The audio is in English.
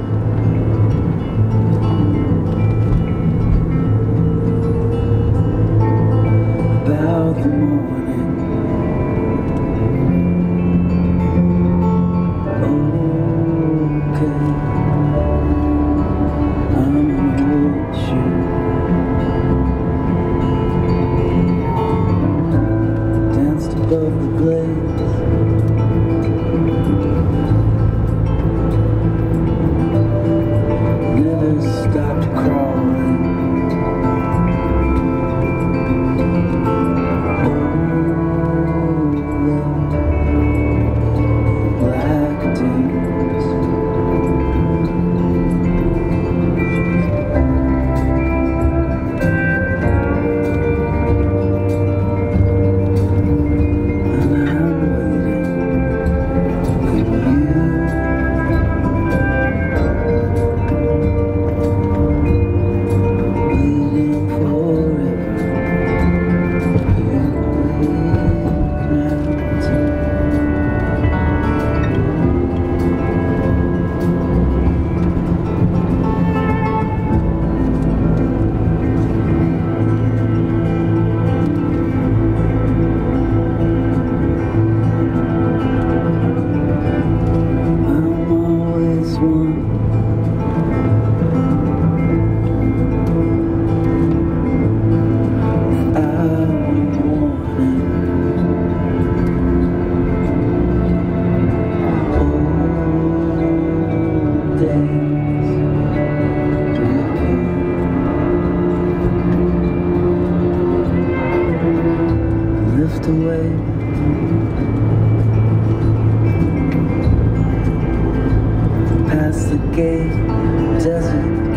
Thank you. Oh, okay. Lift away. Past the gate, desert